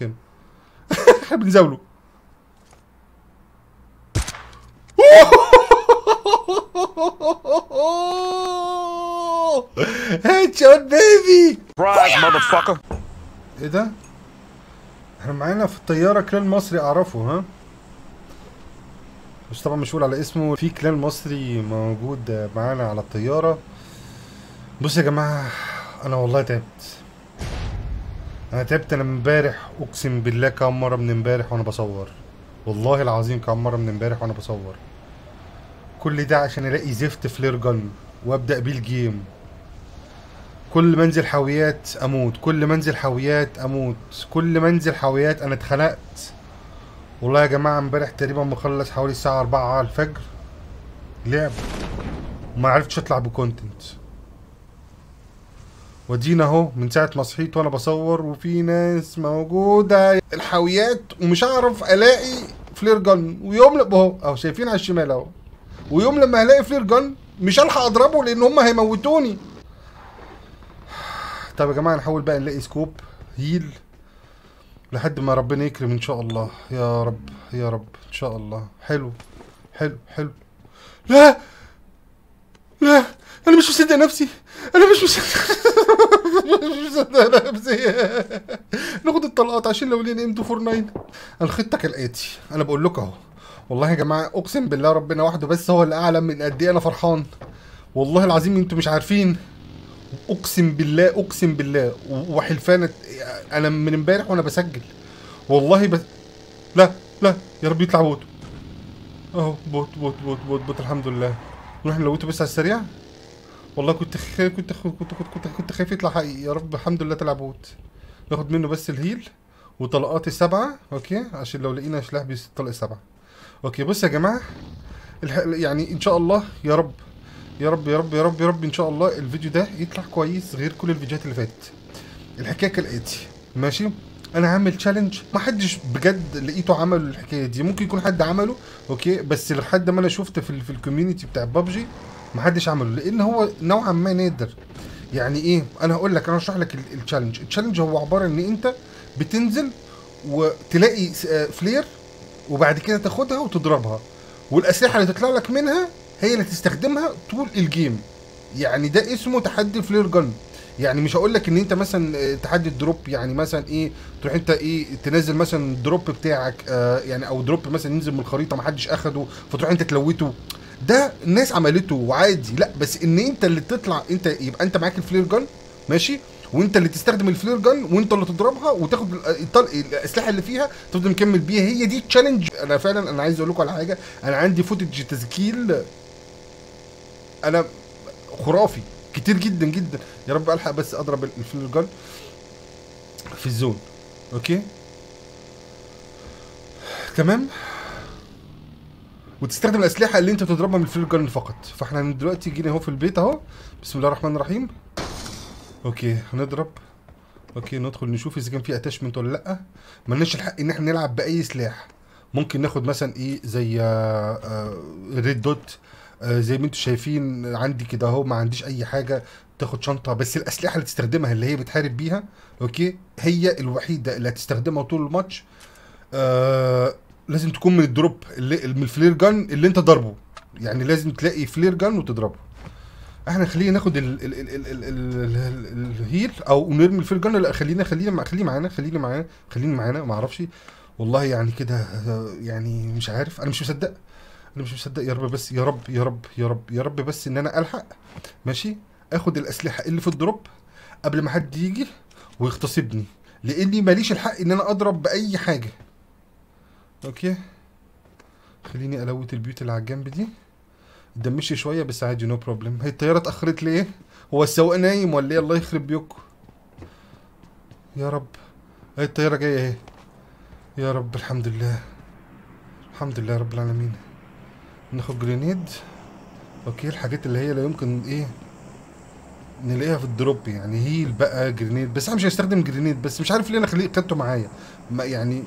مكانه إحنا بنزاوله هيد شوت بيبي. إيه ده؟ إحنا معانا في الطيارة كلان مصري أعرفه ها؟ مش طبعا مش هقول على اسمه في كلان مصري موجود معانا على الطيارة بص يا جماعة أنا والله تعبت أنا تعبت أنا امبارح أقسم بالله كام مرة من امبارح وأنا بصور. والله العظيم كام مرة من امبارح وأنا بصور. كل ده عشان ألاقي زفت فلير جن وأبدأ بيه الجيم كل منزل حاويات أموت كل منزل حاويات أموت كل منزل حاويات أنا اتخنقت. والله يا جماعة امبارح تقريبا مخلص حوالي الساعة 4 على الفجر. لعب. وما عرفتش أطلع ب content ودينا اهو من ساعة ما صحيت وأنا بصور وفي ناس موجودة. الحاويات ومش هعرف الاقي flare gun ويوم اهو اهو شايفين على الشمال اهو. ويوم لما هلاقي flare gun مش هلحق اضربه لأن هم هيموتوني. طب يا جماعة نحاول بقى نلاقي scope heal لحد ما ربنا يكرم إن شاء الله. يا رب يا رب إن شاء الله. حلو حلو حلو. لا لا أنا مش مصدق نفسي. أنا مش مصدق ناخد الطلقات عشان لو لقينا إم 249 الخطة كالآتي. أنا بقول لكم أهو. والله يا جماعة أقسم بالله ربنا وحده بس هو اللي أعلم من قد إيه أنا فرحان. والله العظيم أنتوا مش عارفين. أقسم بالله أقسم بالله. و- وحلفان أنا من امبارح وأنا بسجل. والله بس لا لا يا رب يطلع bot أهو bot bot bot bot bot الحمد لله. نروح نلوته بس على السريع. والله كنت خ... كنت خ... كنت كنت كنت, كنت خايف يطلع حقيقي. يا رب الحمد لله طلع bot. ناخد منه بس ال heal وطلقات السبعة okay؟ عشان لو لقينا سلاح بيطلق سبعة okay بص يا جماعة الح... يعني إن شاء الله يا رب يا رب يا رب يا رب يا رب إن شاء الله الفيديو ده يطلع كويس غير كل الفيديوهات اللي فاتت. الحكاية كالآتي. ماشي؟ أنا عامل challenge ما حدش بجد لقيته عمل الحكاية دي. ممكن يكون حد عمله okay؟ بس لحد ما أنا شفت في ال في ال community بتاع بابجي ما حدش عمله لأن هو نوعا ما نادر. يعني إيه؟ أنا هقول لك أنا هشرح لك ال- ال challenge ال challenge هو عبارة إن أنت بتنزل وتلاقي س- آه، flare وبعد كده تاخدها وتضربها. والأسلحة اللي تطلع لك منها هي اللي تستخدمها طول ال game يعني ده اسمه تحدي flare gun يعني مش هقول لك إن أنت مثلا آه، تحدي ال drop. يعني مثلا إيه؟ تروح أنت إيه؟ تنزل مثلا ال drop بتاعك آه يعني أو drop مثلا ينزل من الخريطة ما حدش أخده فتروح أنت تلوته. ده الناس عملته وعادي. لا بس إن أنت اللي تطلع أنت يبقى أنت معاك ال flare gun ماشي؟ وأنت اللي تستخدم ال flare gun وأنت اللي تضربها وتاخد الأسلحة اللي فيها تفضل مكمل بيها. هي دي ال challenge أنا فعلا أنا عايز أقول لكم على حاجة. أنا عندي footage تسجيل أنا خرافي. كتير جدا جدا. يا رب ألحق بس أضرب ال- ال flare gun في ال zone. Okay؟ تمام؟ وتستخدم الأسلحة اللي أنت تضربها من ال flare gun فقط. فإحنا دلوقتي جينا أهو في البيت أهو. بسم الله الرحمن الرحيم. Okay هنضرب. Okay ندخل نشوف إذا كان في attachment ولا لأ. ملناش الحق إن إحنا نلعب بأي سلاح. ممكن ناخد مثلا إيه زي red dot زي ما أنتم شايفين عندي كده أهو ما عنديش أي حاجة. تاخد شنطة. بس الأسلحة اللي تستخدمها اللي هي بتحارب بيها okay هي الوحيدة اللي هتستخدمها طول الماتش. آه لازم تكون من ال drop اللي من ال flare gun اللي انت ضربه يعني لازم تلاقي flare gun وتضربه. إحنا خلينا ناخد ال ال ال ال ال ال ال heal أو نرمي ال flare gun لا خلينا خلينا خليه معانا خليه معانا خليه معانا. ما أعرفش. والله يعني كده يعني مش عارف. أنا مش مصدق. أنا مش مصدق. يا رب بس يا رب يا رب يا رب يا رب بس ان أنا الحق ماشي اخد الاسلحة اللي في ال drop قبل ما حد يجي ويغتصبني. لاني ماليش الحق ان أنا اضرب بأي حاجة. Okay. خليني ألوت البيوت اللي على الجنب دي. نمشي شوية بس عادي no problem هي الطيارة اتأخرت ليه؟ هو السواق نايم ولا إيه؟ الله يخرب بيوتكم. يا رب. هي الطيارة جاية أهي. يا رب الحمد لله. الحمد لله رب العالمين. ناخد grenade. Okay الحاجات اللي هي لا يمكن إيه نلاقيها في ال drop يعني. heal بقى grenade. بس أنا مش هستخدم grenade. بس مش عارف ليه أنا خليه خدته معايا. ما يعني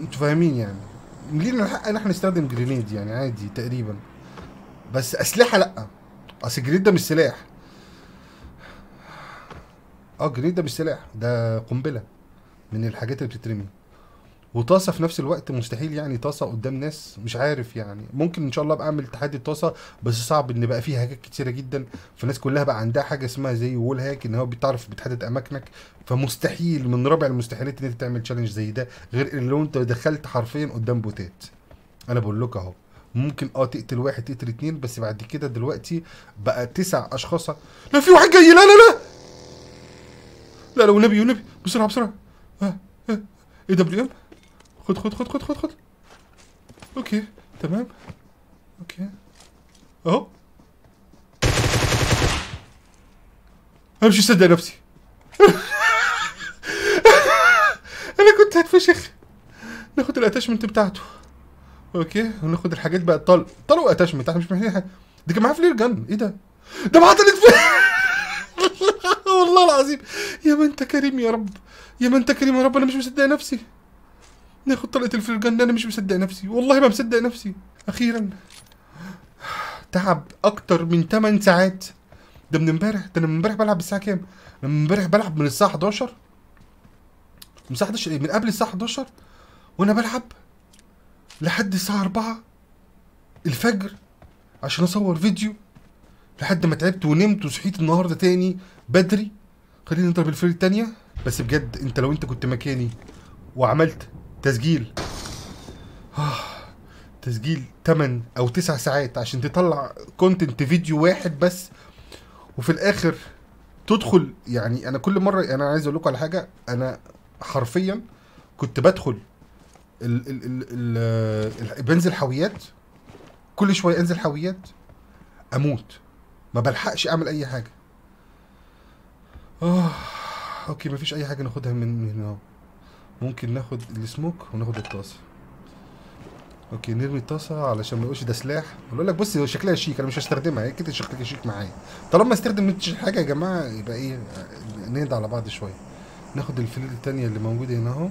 أنتوا فاهمين يعني لينا الحق ان إحنا نستخدم grenade يعني عادي تقريبا. بس أسلحة لأ. أصل ال grenade ده مش سلاح. آه ال grenade ده مش سلاح ده قنبلة من الحاجات اللي بتترمي. وطاسة في نفس الوقت مستحيل يعني طاسة قدام ناس مش عارف يعني. ممكن إن شاء الله أبقى أعمل تحدي طاسه بس صعب إن بقى فيه حاجات كتيرة جدا. فالناس كلها بقى عندها حاجة اسمها زي wall hack إن هو بتعرف بتحدد أماكنك. فمستحيل من رابع المستحيلات إن أنت تعمل challenge زي ده غير إن لو أنت دخلت حرفيا قدام بوتات. أنا بقول لك أهو ممكن آه تقتل واحد تقتل اتنين بس بعد كده دلوقتي بقى تسع أشخاص. لا في واحد جاي! لا لا لا! لا لا والنبي والنبي بسرعة بسرعة! ها ها إيه ام خد خد خد خد خد خد. Okay تمام. Okay. اهو. مش مصدق نفسي. أنا كنت هتفشخ. ناخد ال attachment بتاعته. Okay وناخد الحاجات بقى. طل طلق و attachment إحنا مش محتاجين حاجة. دي كان معاه flare gun إيه ده؟ ده معاه تلات والله العظيم. يا ما انت كريم يا رب. يا ما انت كريم يا رب. أنا مش مصدق نفسي. ناخد طلقة ال flare gun أنا مش مصدق نفسي والله ما مصدق نفسي. أخيرا. تعب أكتر من 8 ساعات. ده من امبارح ده أنا من امبارح بلعب الساعة كام؟ أنا من امبارح بلعب من الساعة 11 من الساعة 11 إيه؟ من قبل الساعة 11 وأنا بلعب لحد الساعة 4 الفجر عشان أصور فيديو. لحد ما تعبت ونمت وصحيت النهارده تاني بدري. خلينا نضرب الفريق التانية. بس بجد أنت لو أنت كنت مكاني وعملت تسجيل. آه تسجيل 8 أو 9 ساعات عشان تطلع كونتنت فيديو واحد بس. وفي الآخر تدخل يعني أنا كل مرة أنا عايز أقول لكم على حاجة أنا حرفيا كنت بدخل ال ال ال ال بنزل حاويات كل شوية أنزل حاويات أموت. ما بلحقش أعمل أي حاجة. آه okay مفيش أي حاجة ناخدها من هنا. ممكن ناخد السموك وناخد الطاسة. Okay نرمي الطاسة علشان ما يقولش ده سلاح. بقول لك بص شكلها شيك أنا مش هستخدمها. هي كده شكلها شيك معايا. طالما استخدم حاجة يا جماعة يبقى إيه نهدى على بعض شوية. ناخد ال flare التانية اللي موجودة هنا أهو.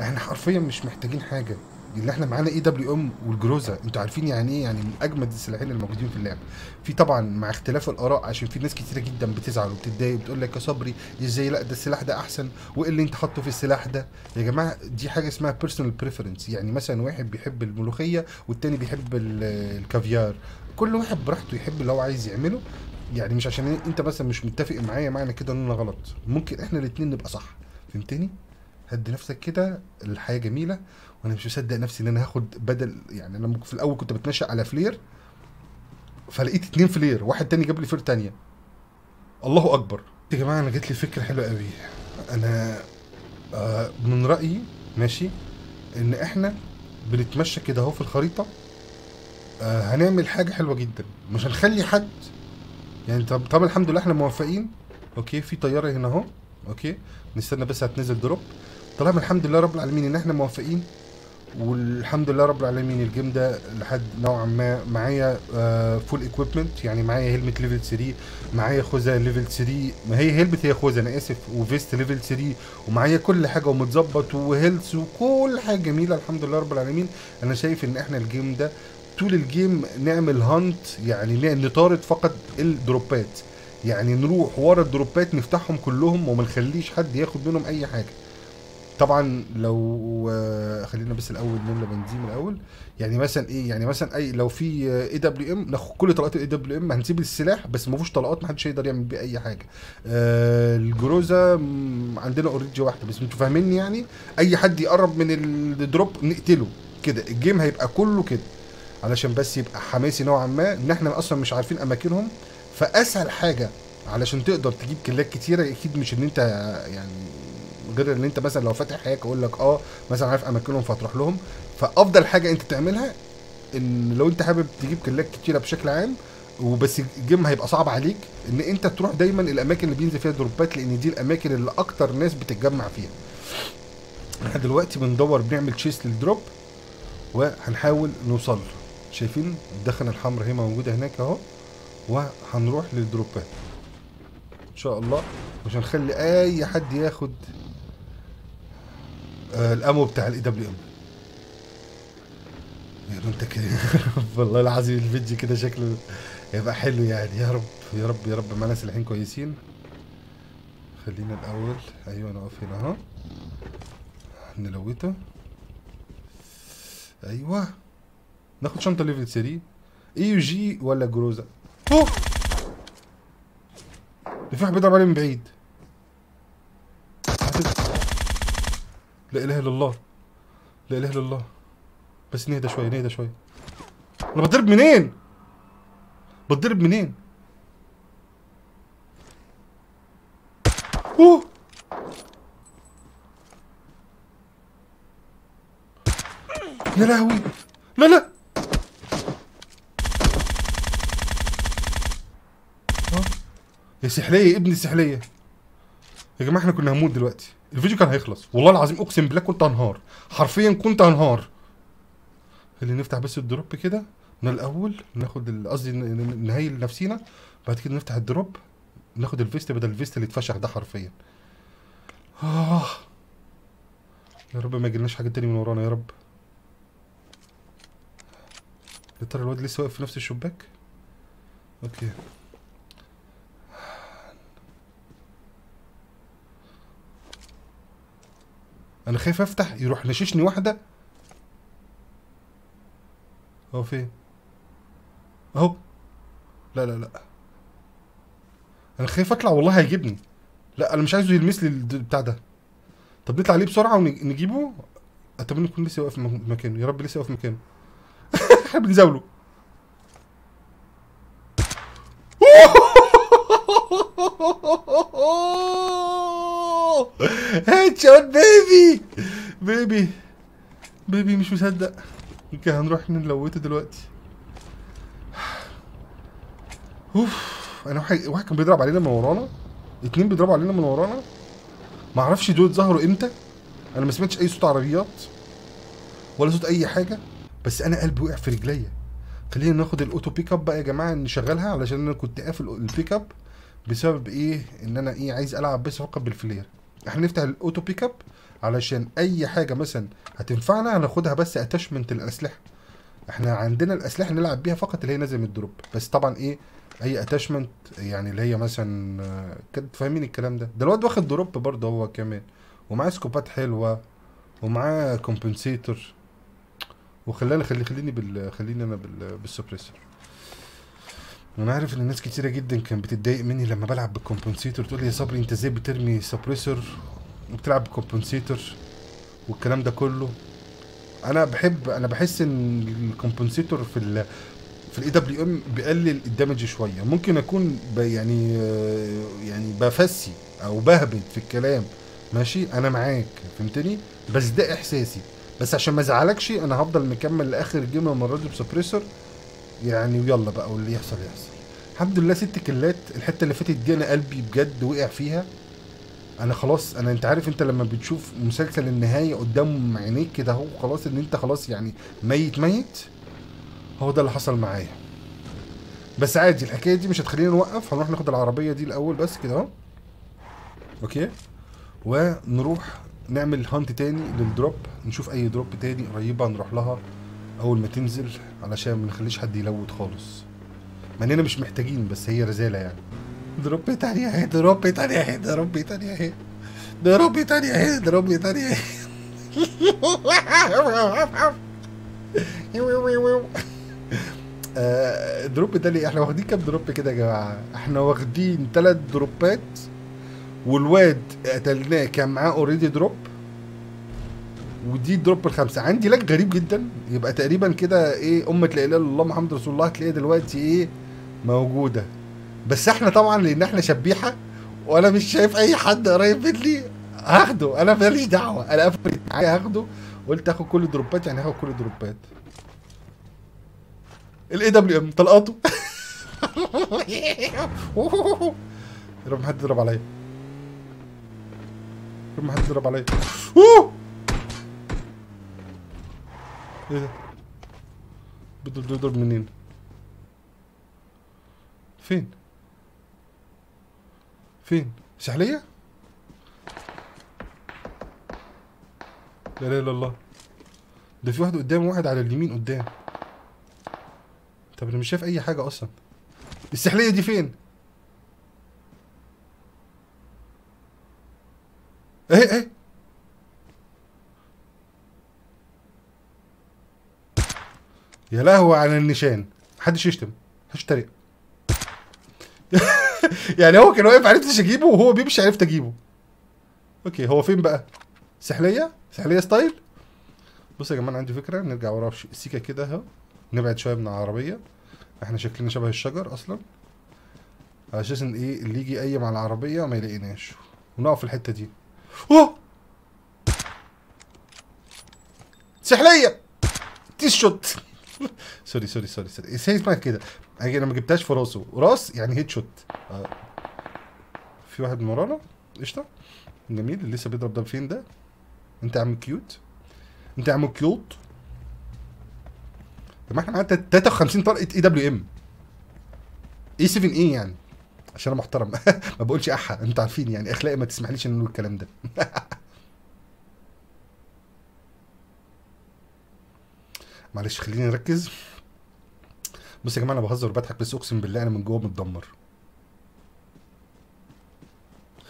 إحنا حرفيا مش محتاجين حاجة. اللي إحنا معانا AWM والجروزا أنتوا عارفين يعني إيه؟ يعني من أجمد السلاحين اللي موجودين في اللعبه في طبعا مع اختلاف الآراء عشان في ناس كتيرة جدا بتزعل وبتتضايق وبتقول لك يا صبري إزاي؟ لا ده السلاح ده أحسن. وإيه اللي انت حاطه في السلاح ده؟ يا جماعة دي حاجة اسمها personal preference يعني مثلا واحد بيحب الملوخية والتاني بيحب ال- الكافيار. كل واحد براحته يحب اللي هو عايز يعمله. يعني مش عشان أنت مثلا مش متفق معايا معنى كده إن أنا غلط. ممكن إحنا الاتنين نبقى صح. فهمتني؟ هدي نفسك كده الحياة جميلة وأنا مش مصدق نفسي إن أنا هاخد بدل يعني أنا في الأول كنت بتنشأ على flare فلقيت اتنين flare واحد تاني جاب لي flare تانية. الله أكبر. يا جماعة أنا جات لي فكرة حلوة قوي أنا آه من رأيي ماشي إن إحنا بنتمشى كده أهو في الخريطة آه هنعمل حاجة حلوة جدا. مش هنخلي حد يعني طب طب الحمد لله إحنا موفقين. Okay في طيارة هنا أهو. Okay نستنى بس هتنزل drop. طالما الحمد لله رب العالمين إن إحنا موفقين والحمد لله رب العالمين ال game ده لحد نوعا ما معايا Full equipment يعني معايا helmet level 3 معايا خوذة level 3 ما هي helmet هي خوذة أنا آسف و vest level 3 ومعايا كل حاجة ومتظبط و health وكل حاجة جميلة الحمد لله رب العالمين. أنا شايف إن إحنا ال game ده طول ال game نعمل hunt يعني نطارد فقط الدروبات. يعني نروح ورا الدروبات نفتحهم كلهم وما نخليش حد ياخد منهم أي حاجة. طبعا لو آه، خلينا بس الأول نملى بنزين الأول. يعني مثلا إيه؟ يعني مثلا أي لو في AWM ناخد كل طلقات ال AWM هنسيب السلاح بس ما فيهوش طلقات ما حدش هيقدر يعمل بيه أي حاجة. آه الجروزه مم، عندنا already واحدة بس أنتوا فاهميني يعني؟ أي حد يقرب من ال drop نقتله. كده ال game هيبقى كله كده. علشان بس يبقى حماسي نوعا ما إن إحنا أصلا مش عارفين أماكنهم. فأسهل حاجة علشان تقدر تجيب كلات كتيرة أكيد مش إن أنت يعني غير ان انت مثلا لو فاتح حاجة أقول لك آه مثلا عارف أماكنهم فتروح لهم. فأفضل حاجة انت تعملها إن لو انت حابب تجيب كلات كتيرة بشكل عام وبس ال game هيبقى صعب عليك إن انت تروح دايما الأماكن اللي بينزل فيها دروبات لأن دي الأماكن اللي أكتر ناس بتتجمع فيها. إحنا دلوقتي بندور بنعمل chase لل drop وهنحاول نوصل. له. شايفين الدخنه الحمراء هي موجودة هناك أهو وهنروح للدروبات. إن شاء الله مش هنخلي أي حد ياخد ال ammo بتاع ال AWM يا رب انت كده. والله العظيم الفيديو كده شكله يبقى حلو يعني. يا رب يا رب يا رب. معانا سلاحين كويسين. خلينا الأول. أيوه نقف هنا أهو. نلوته أيوه. ناخد شنطة level 3 AUG ولا جروزا؟ أوه! واحد بيضرب عليه من بعيد. لا إله إلا الله. لا إله إلا الله. بس نهدى شوية نهدى شوية. أنا بتضرب منين؟ بتضرب منين؟ أوه! يا لهوي! لا لا. يا سحلية ابن السحلية. يا جماعة إحنا كنا هنموت دلوقتي. الفيديو كان هيخلص. والله العظيم أقسم بالله كنت هنهار حرفيا كنت هنهار خلينا نفتح بس ال drop كده. من الأول ناخد قصدي نهيل نفسينا. بعد كده نفتح ال drop. ناخد ال vest بدل ال vest اللي اتفشخ ده حرفيا. آه. يا رب ما يجيلناش حاجات تاني من ورانا يا رب. يا ترى الواد لسه واقف في نفس الشباك؟ أوكي. أنا خايف أفتح يروح نششني واحدة. هو فين؟ أهو. لا لا لا. أنا خايف أطلع والله هيجيبني. لا أنا مش عايزه يلمس لي الد- بتاع ده. طب نطلع عليه بسرعة ونجيبه أتمنى يكون لسه واقف في مك- مكانه. يا رب لسه واقف في مكانه. إحنا بنزاوله. هيد شوت بيبي. بيبي. بيبي مش مصدق. يمكن هنروح نلوته دلوقتي. أوف أنا واحد واحد كان بيضرب علينا من ورانا؟ اتنين بيضربوا علينا من ورانا؟ ما أعرفش دول ظهروا إمتى. أنا ما سمعتش أي صوت عربيات ولا صوت أي حاجة. بس أنا قلبي وقع في رجليا. خلينا ناخد ال auto pick up بقى يا جماعة نشغلها علشان أنا كنت قافل ال pick up بسبب إيه؟ إن أنا إيه عايز ألعب بس فقط بال flare. إحنا نفتح ال auto pick up علشان اي حاجة مثلا هتنفعنا هناخدها بس attachment الأسلحة. إحنا عندنا الأسلحة نلعب بيها فقط اللي هي نازله من ال drop. بس طبعا إيه اي attachment يعني اللي هي مثلا كده فاهمين الكلام ده؟ ده الواد واخد drop برضه هو كمان. ومعاه سكوبات حلوة ومعاه compensator وخلاني خلي خليني بال خليني أنا بال بال suppressor وأنا عارف إن ناس كتيرة جدا كانت بتتضايق مني لما بلعب بال compensator تقول لي يا صبري أنت إزاي بترمي suppressor وبتلعب بال compensator والكلام ده كله؟ أنا بحب أنا بحس إن ال compensator في ال في ال AWM بيقلل ال damage شوية. ممكن أكون يعني يعني بفسي أو بهبد في الكلام. ماشي؟ أنا معاك. فهمتني؟ بس ده إحساسي. بس عشان ما أزعلكش أنا هفضل مكمل لآخر game المرة دي ب suppressor. يعني ويلا بقى واللي يحصل يحصل. الحمد لله ست كلات الحتة اللي فاتت دي أنا قلبي بجد وقع فيها. أنا خلاص أنا أنت عارف أنت لما بتشوف مسلسل النهاية قدام عينيك كده أهو خلاص إن أنت خلاص يعني ميت ميت هو ده اللي حصل معايا. بس عادي الحكاية دي مش هتخلينا نوقف هنروح ناخد العربية دي الأول بس كده أهو. okay؟ ونروح نعمل hunt تاني لل drop نشوف أي drop تاني قريبة نروح لها. أول ما تنزل علشان ما نخليش حد يلوت خالص. مع إننا مش محتاجين بس هي رساله يعني. دروب تانية اهي دروب تانية اهي دروب تانية اهي دروب تانية اهي دروب تانية آه، drop تاني إحنا واخدين كام drop كده يا جماعة؟ إحنا واخدين ثلاث دروبات والواد قتلناه كان معاه already drop ودي الدروب الخامسه عندي lag غريب جدا. يبقى تقريبا كده إيه أمة لا إله إلا الله محمد رسول الله هتلاقيها دلوقتي إيه موجودة. بس إحنا طبعا لأن إحنا شبيحة وأنا مش شايف أي حد قريب مني هاخده. أنا ماليش دعوة. أنا قفلت معايا هاخده. قلت آخد كل الدروبات يعني هاخد كل الدروبات. ال AWM طلقاته. يا رب ما حد يضرب عليا. يا رب ما حد يضرب عليا. أوه! إيه ده؟ بده بده يضرب منين؟ فين؟ فين؟ سحلية؟ لا إله إلا الله. ده في واحد قدام وواحد على اليمين قدام. طب أنا مش شايف أي حاجة أصلا. السحلية دي فين؟ إيه إيه؟ يا لهوي على النشان محدش يشتم. محدش يتريق. يعني هو كان واقف عرفتش أجيبه وهو بيمشي عرفت أجيبه. okay هو فين بقى؟ سحلية؟ سحلية style؟ بص يا جماعة أنا عندي فكرة. نرجع ورا بش- سيكه كده أهو. نبعد شوية من العربية. إحنا شكلنا شبه الشجر أصلا. على أساس إن إيه؟ اللي يجي يقيم على العربية ما يلاقيناش. ونقف في الحتة دي. أوه! سحلية! طيز shot! sorry sorry sorry sorry اسمها كده أنا ما جبتهاش في راسه. راس يعني head shot آه. في واحد من ورانا؟ قشطة. جميل. اللي لسه بيضرب ده فين ده؟ أنت يا عم cute أنت يا عم cute طب ما إحنا معانا 53 طلقه AWM. إي 7 إي يعني. عشان أنا محترم. ما بقولش أحا. أنتوا عارفين يعني. أخلاقي ما تسمحليش إن نقول الكلام ده. معلش خليني نركز. بص يا جماعة أنا بهزر وبضحك بس أقسم بالله أنا من جوه متدمر.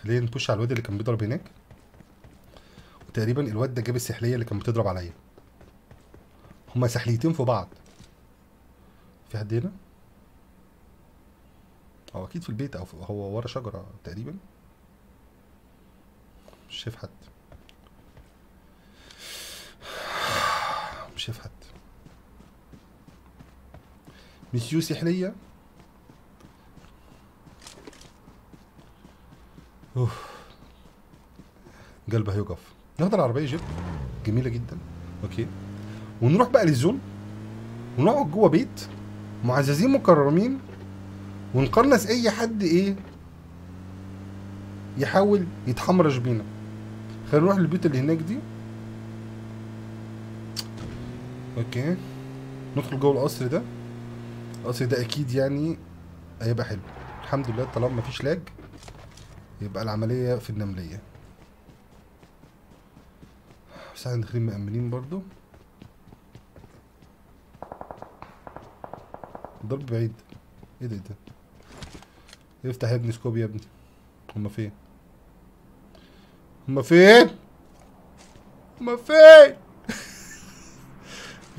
خلينا نبوش على الواد اللي كان بيضرب هناك. وتقريبا الواد ده جاب السحلية اللي كان بتضرب عليا. هما سحليتين في بعض. في حد هنا؟ هو أكيد في البيت أو في هو ورا شجرة تقريبا. مش شايف حد. مش شايف حد. مسيو سحلية أوف. قلبه هيوقف ناخد العربية جيب. جميلة جدا. okay. ونروح بقى لل zone. ونقعد جوه بيت. معززين مكرمين. ونقرنس أي حد إيه يحاول يتحمرش بينا خلينا نروح للبيوت اللي هناك دي. okay. ندخل جوه القصر ده. القصر ده أكيد يعني هيبقى حلو. الحمد لله طالما مفيش لاج يبقى العملية في النملية. بس إحنا داخلين مأمنين برضو. ضرب بعيد. إيه ده إيه ده؟ افتح يا ابني سكوب يا ابني. هما فين؟ هما فين؟ هما فين؟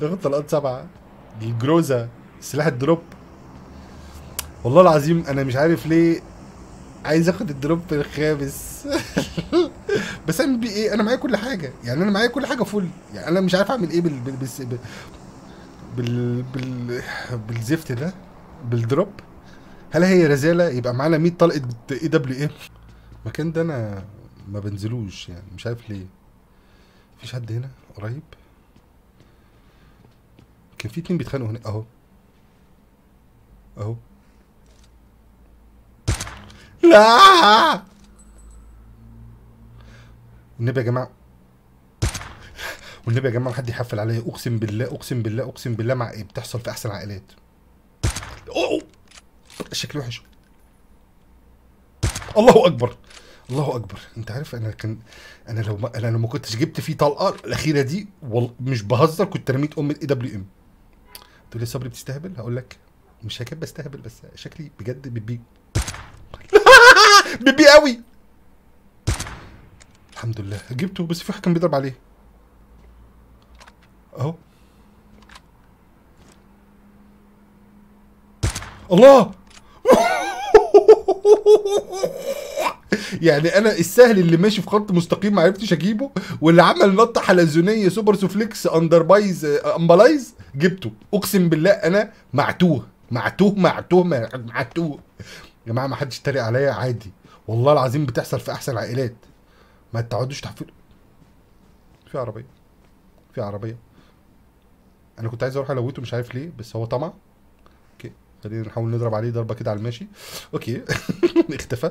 ناخد طلقات سبعة. دي الجروزة. سلاح ال drop. والله العظيم أنا مش عارف ليه عايز آخد ال drop الخامس. بس اعمل بيه إيه أنا معايا كل حاجة. يعني أنا معايا كل حاجة full يعني أنا مش عارف أعمل إيه بال بال بال بال, بال... بالزفت ده بال drop. هل هي رزالة؟ يبقى معانا 100 طلقة AWM المكان ده أنا ما بنزلوش يعني مش عارف ليه. مفيش حد هنا قريب؟ كان في اتنين بيتخانقوا هنا. أهو. أهو. لا! والنبي يا جماعة. والنبي يا جماعة حد يحفل عليا. أقسم بالله أقسم بالله أقسم بالله مع إيه؟ بتحصل في أحسن عائلات. أوه. شكله وحش. الله أكبر. الله أكبر. أنت عارف أنا كان أنا لو ما أنا لو ما كنتش جبت فيه طلقة الأخيرة دي وال... مش بهزر كنت رميت أم ال AWM تقول لي صبري بتستهبل؟ هقول لك. مش هكذب بستهبل بس شكلي بجد baby. baby قوي. الحمد لله. جبته بس في واحد كان بيضرب عليه. أهو. الله! يعني أنا السهل اللي ماشي في خط مستقيم ما عرفتش أجيبه واللي عمل نطه حلزونيه سوبر سوفليكس under بايز امبلايز جبته. أقسم بالله أنا معتوه. معتوه معتوه معتوه يا جماعة ما حدش يتريق عليا عادي. والله العظيم بتحصل في أحسن عائلات ما تقعدوش تحفلوا في عربية. في عربية. أنا كنت عايز أروح ألوته مش عارف ليه بس هو طمع. okay. خلينا نحاول نضرب عليه ضربة كده على الماشي. okay. اختفى.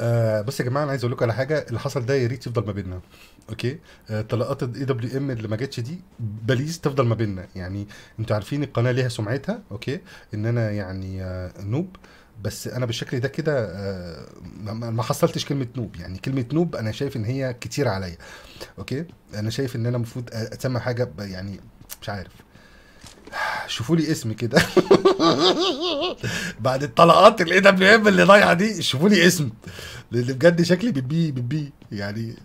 آه بس يا جماعة أنا عايز أقول لكم على حاجة. اللي حصل ده يا ريت يفضل ما بيننا okay؟ آه طلقات ال AWM اللي ما جاتش دي please تفضل ما بيننا. يعني أنتوا عارفين القناة ليها سمعتها okay؟ إن أنا يعني آه noob. بس أنا بالشكل ده كده آه ما حصلتش كلمة noob. يعني كلمة noob أنا شايف إن هي كتير عليا okay؟ أنا شايف إن أنا المفروض اسمي حاجة يعني مش عارف. شوفوا لي اسمي كده. بعد الطلقات ال AWM اللي ضايعة دي شوفوا لي اسم. لأن بجد شكلي baby baby. يعني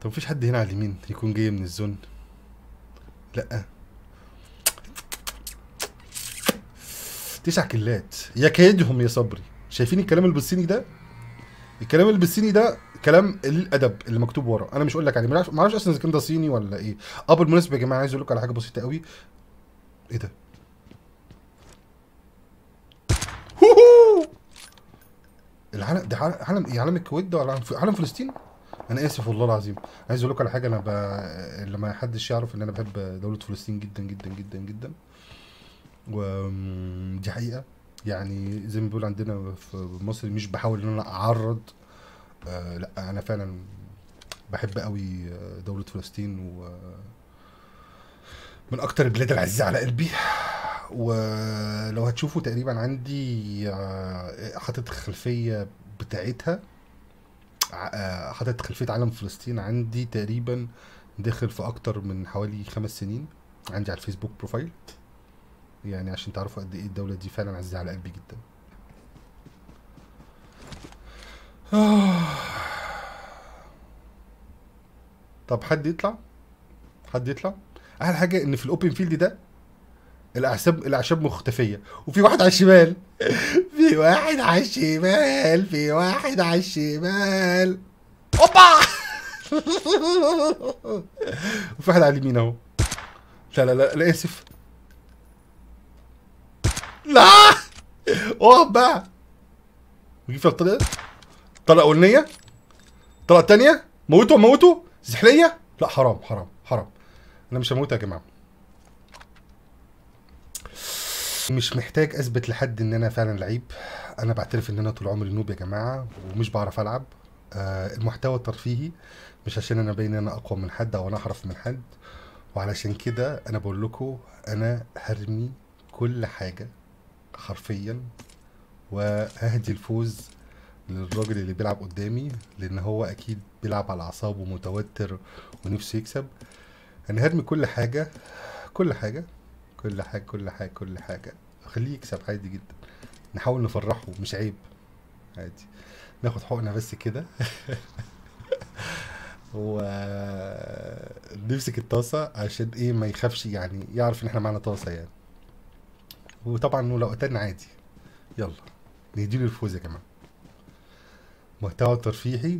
طب مفيش حد هنا على اليمين يكون جاي من ال zone؟ لأ. تسع كلات يا كيدهم يا صبري. شايفين الكلام اللي بالصيني ده؟ الكلام اللي بالصيني ده كلام الأدب اللي مكتوب ورا. أنا مش أقول لك عليه. ما أعرفش ما أصلا إذا كان ده صيني ولا إيه. آه بالمناسبه يا جماعة عايز أقول لكم على حاجة بسيطة قوي. إيه ده؟ هوهو! العالم ده عالم إيه عالم الكويت ده ولا عالم فلسطين؟ أنا آسف والله العظيم. عايز أقول لكم على حاجة أنا ب... لما حدش يعرف إن أنا بحب دولة فلسطين جدا جدا جدا جدا. ودي حقيقة. يعني زي ما بيقول عندنا في مصر مش بحاول إن أنا أعرض آه لا أنا فعلا بحب قوي آه، دولة فلسطين و من أكتر البلاد العزيزة على قلبي. ولو هتشوفوا تقريبا عندي آه، حاطط الخلفية بتاعتها. آه، حاطط خلفية علم فلسطين عندي تقريبا داخل في أكتر من حوالي خمس سنين عندي على ال Facebook profile يعني عشان تعرفوا قد إيه الدولة دي فعلا عزيزة على قلبي جدا. طب حد يطلع؟ حد يطلع؟ أحلى حاجة إن في ال open field ده الاعشاب الأعشاب مختفية وفي واحد على الشمال. في واحد على الشمال في واحد على الشمال. أوبا! وفي واحد على اليمين أهو. لا لا لا لا آسف. لا! بقى نجيب فيها الطلقه طلقه اولانيه طلقه تانية؟ موتوا؟ موتوا؟ زحلية؟ لا حرام حرام حرام. أنا مش هموت يا جماعة. مش محتاج أثبت لحد إن أنا فعلا لعيب. أنا بعترف إن أنا طول عمري نوب يا جماعة ومش بعرف ألعب. آه المحتوى الترفيهي مش عشان أنا باين إن أنا أقوى من حد أو أنا أحرف من حد. وعلشان كده أنا بقول لكم أنا هرمي كل حاجة حرفيا وههدي الفوز للراجل اللي بيلعب قدامي لأن هو أكيد بيلعب على أعصابه متوتر ونفسه يكسب. أنا هرمي كل حاجة كل حاجة كل حاجة كل حاجة كل حاجة. خليه يكسب عادي جدا. نحاول نفرحه مش عيب. عادي. ناخد حقنة بس كده. و نمسك الطاسة عشان إيه ما يخافش يعني يعرف إن إحنا معانا طاسة يعني. وطبعا لو قتلنا عادي. يلا. نديله الفوز يا جماعة. محتوى ترفيهي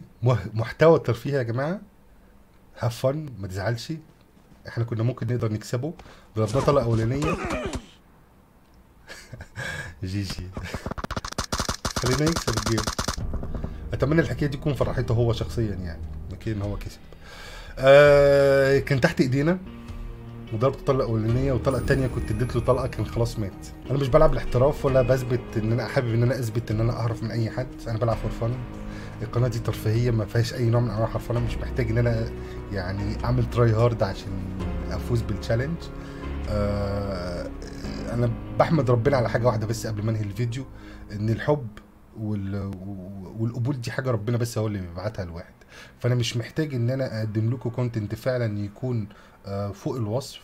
محتوى ترفيهي يا جماعة. have fun ما تزعلش. إحنا كنا ممكن نقدر نكسبه. ضربنا طلقه اولانيه GG. خلينا يكسب ال game. أتمنى الحكاية دي تكون فرحته هو شخصيا يعني لكن ان هو كسب. آه كان تحت إيدينا. وضربت طلقه اولانيه والطلقة الثانية كنت اديت له طلقة كان خلاص مات. أنا مش بلعب الاحتراف ولا بثبت إن أنا حابب إن أنا أثبت إن أنا أعرف من أي حد. أنا بلعب for fun القناه دي ترفيهيه ما فيهاش أي نوع من أنواع الحرفنه مش محتاج إن أنا يعني أعمل try hard عشان أفوز بال challenge آه أنا بحمد ربنا على حاجة واحدة بس قبل ما أنهي الفيديو إن الحب وال... والقبول دي حاجة ربنا بس هو اللي بيبعتها لواحد. فأنا مش محتاج إن أنا أقدم لكم content فعلا يكون آه، فوق الوصف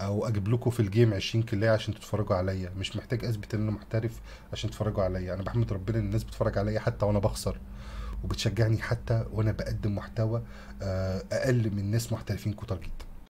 أو أجيب لكم في ال game 20 كلاية عشان تتفرجوا عليا. مش محتاج أثبت إن أنا محترف عشان تتفرجوا عليا. أنا بحمد ربنا إن الناس بتتفرج عليا حتى وأنا بخسر. وبتشجعني حتى وأنا بقدم محتوى آه، أقل من ناس محترفين كتار جدا.